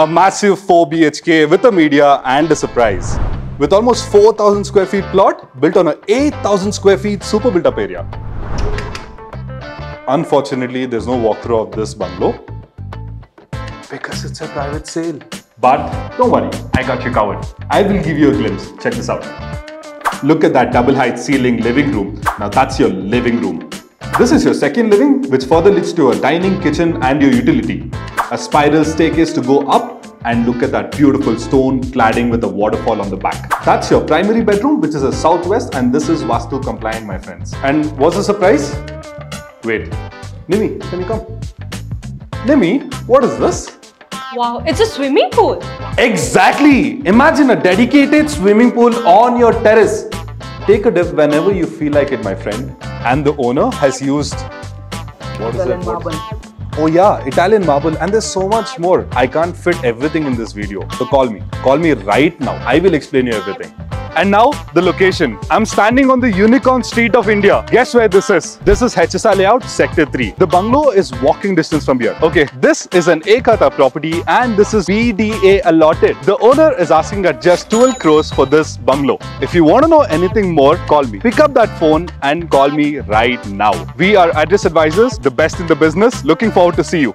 A massive 4 BHK with a media and a surprise. With almost 4,000 square feet plot built on a 8,000 square feet super built up area. Unfortunately, there's no walkthrough of this bungalow because it's a private sale. But don't worry, I got you covered. I will give you a glimpse. Check this out. Look at that double height ceiling living room. Now that's your living room. This is your second living, which further leads to a dining, kitchen, and your utility. A spiral staircase to go up, and look at that beautiful stone cladding with a waterfall on the back. That's your primary bedroom, which is a southwest, and this is Vastu compliant, my friends. And what's the surprise? Wait, Nimi, can you come? Nimi, what is this? Wow, it's a swimming pool. Exactly! Imagine a dedicated swimming pool on your terrace. Take a dip whenever you feel like it, my friend. And the owner has used what is Italian that word? Oh yeah, Italian marble and there's so much more. I can't fit everything in this video. So call me. Call me right now. I will explain you everything. And now the location. I'm standing on the Unicorn Street of India. Guess where this is? This is HSR Layout Sector 3. The bungalow is walking distance from here. Okay, this is an A Khata property and this is BDA allotted. The owner is asking at just 12 crores for this bungalow. If you want to know anything more, call me. Pick up that phone and call me right now. We are address advisors, the best in the business. Looking forward to see you.